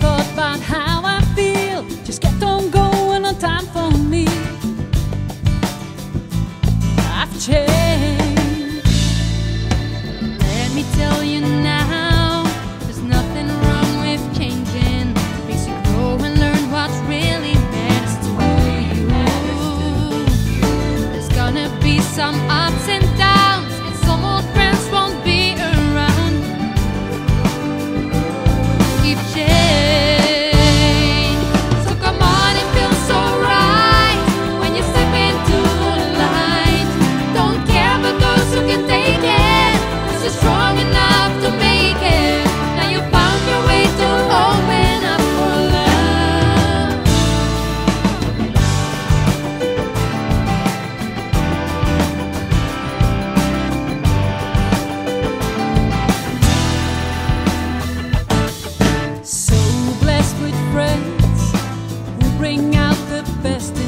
thought about how some ups and best